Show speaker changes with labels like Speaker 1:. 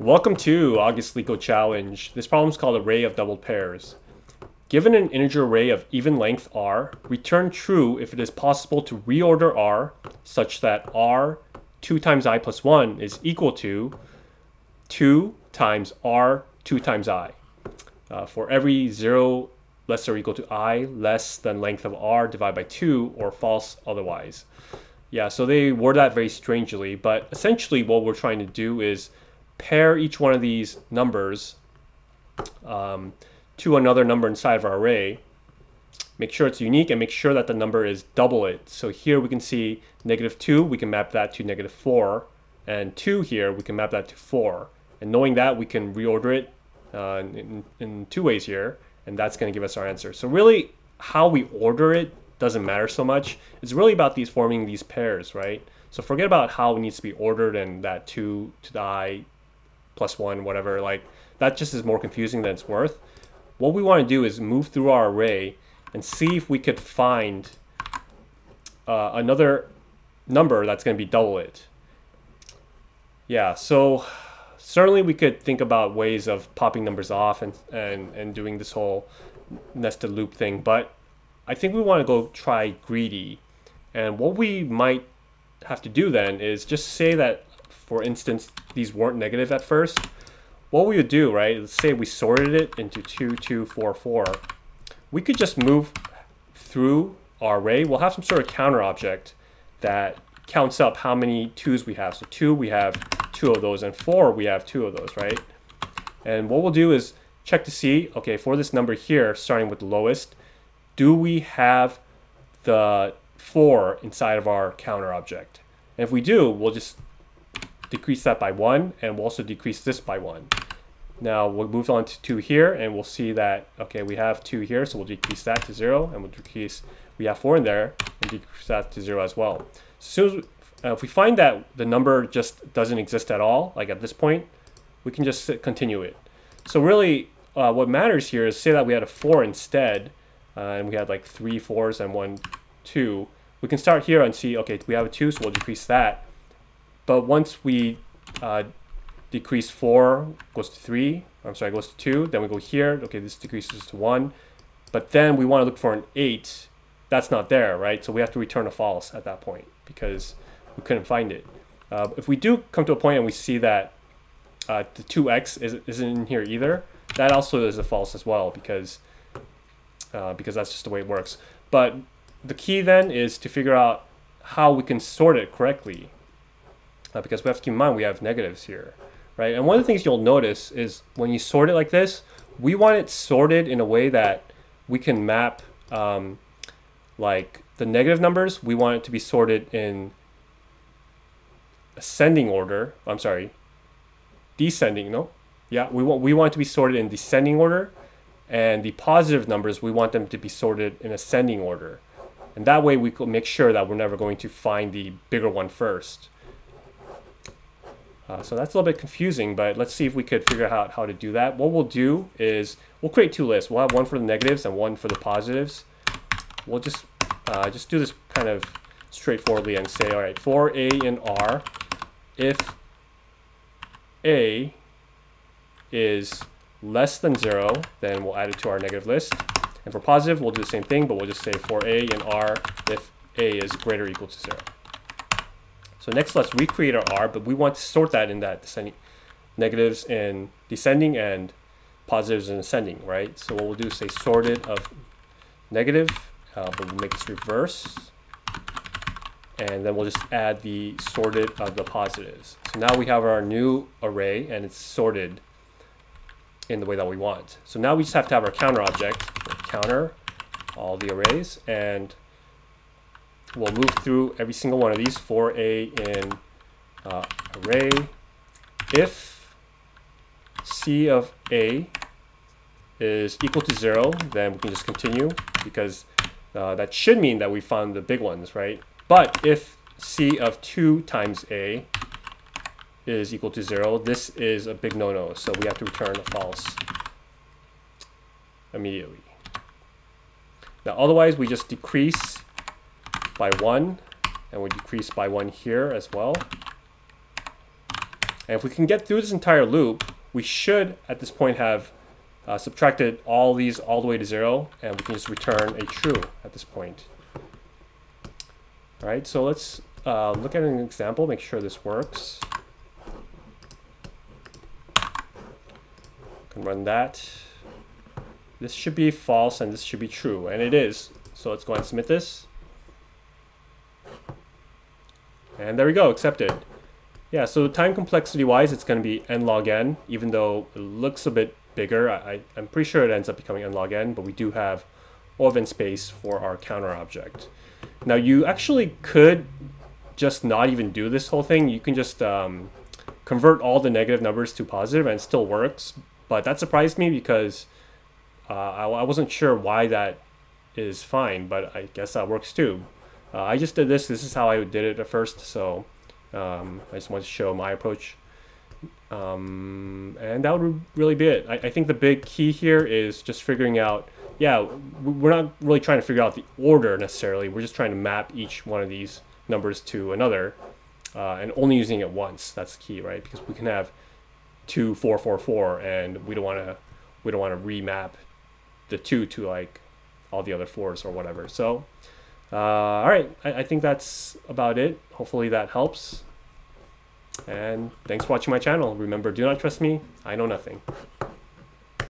Speaker 1: Welcome to August LeetCode Challenge. This problem is called array of doubled pairs. Given an integer array of even length r, return true if it is possible to reorder r such that r 2 times i plus 1 is equal to 2 times r 2 times i. Uh, for every 0 less or equal to i less than length of r divided by 2 or false otherwise. Yeah, so they word that very strangely, but essentially what we're trying to do is pair each one of these numbers um, to another number inside of our array, make sure it's unique and make sure that the number is double it. So here we can see negative 2, we can map that to negative 4, and 2 here, we can map that to 4. And knowing that, we can reorder it uh, in, in two ways here, and that's going to give us our answer. So really, how we order it doesn't matter so much. It's really about these forming these pairs, right? So forget about how it needs to be ordered and that 2 to the i plus one, whatever. Like that just is more confusing than it's worth. What we want to do is move through our array and see if we could find uh, another number that's going to be double it. Yeah, so certainly we could think about ways of popping numbers off and, and, and doing this whole nested loop thing, but I think we want to go try greedy. And what we might have to do then is just say that for instance, these weren't negative at first, what we would do, right, let's say we sorted it into 2, 2, 4, 4, we could just move through our array. We'll have some sort of counter object that counts up how many 2's we have. So 2, we have two of those, and 4, we have two of those, right? And what we'll do is check to see, okay, for this number here, starting with the lowest, do we have the 4 inside of our counter object? And if we do, we'll just decrease that by 1, and we'll also decrease this by 1. Now we'll move on to 2 here, and we'll see that, okay, we have 2 here, so we'll decrease that to 0, and we'll decrease, we have 4 in there, and decrease that to 0 as well. So as soon as, uh, if we find that the number just doesn't exist at all, like at this point, we can just continue it. So really, uh, what matters here is say that we had a 4 instead, uh, and we had like three fours and one 2. We can start here and see, okay, we have a 2, so we'll decrease that. But once we uh, decrease 4 goes to 3, I'm sorry, goes to 2, then we go here, okay, this decreases to 1. But then we want to look for an 8. That's not there, right? So we have to return a false at that point because we couldn't find it. Uh, if we do come to a point and we see that uh, the 2x is, isn't in here either, that also is a false as well because, uh, because that's just the way it works. But the key then is to figure out how we can sort it correctly uh, because we have to keep in mind we have negatives here, right? And one of the things you'll notice is when you sort it like this, we want it sorted in a way that we can map um, like the negative numbers, we want it to be sorted in ascending order. I'm sorry, descending, no? Yeah, we want, we want to be sorted in descending order and the positive numbers, we want them to be sorted in ascending order. And that way we can make sure that we're never going to find the bigger one first. Uh, so that's a little bit confusing, but let's see if we could figure out how to do that. What we'll do is we'll create two lists. We'll have one for the negatives and one for the positives. We'll just uh, just do this kind of straightforwardly and say, all right, for A and R, if A is less than zero, then we'll add it to our negative list. And for positive, we'll do the same thing, but we'll just say for A and R, if A is greater or equal to zero. So next let's recreate our R, but we want to sort that in that descending negatives in descending and positives in ascending, right? So what we'll do is say sorted of negative, uh, but we'll make this reverse. And then we'll just add the sorted of the positives. So now we have our new array and it's sorted in the way that we want. So now we just have to have our counter object, counter all the arrays, and we'll move through every single one of these for a in uh, array. If c of a is equal to zero then we can just continue because uh, that should mean that we found the big ones right? But if c of 2 times a is equal to zero this is a big no-no. So we have to return a false immediately. Now otherwise we just decrease by 1, and we decrease by 1 here as well. And if we can get through this entire loop, we should at this point have uh, subtracted all these all the way to zero, and we can just return a true at this point. All right, so let's uh, look at an example, make sure this works. Can run that. This should be false and this should be true, and it is. So let's go ahead and submit this. And there we go, accepted. Yeah, so time complexity wise, it's going to be n log n, even though it looks a bit bigger. I, am pretty sure it ends up becoming n log n, but we do have event space for our counter object. Now you actually could just not even do this whole thing. You can just um, convert all the negative numbers to positive and it still works. But that surprised me because uh, I, I, wasn't sure why that is fine, but I guess that works too. Uh, I just did this. This is how I did it at first. So um, I just want to show my approach. Um, and that would really be it. I, I, think the big key here is just figuring out, yeah, we're not really trying to figure out the order necessarily. We're just trying to map each one of these numbers to another uh, and only using it once. That's key, right? Because we can have two, four, four, four, and we don't want to we don't want to remap the two to like all the other fours or whatever. So, uh, all right, I, I think that's about it. Hopefully that helps. And thanks for watching my channel. Remember, do not trust me. I know nothing.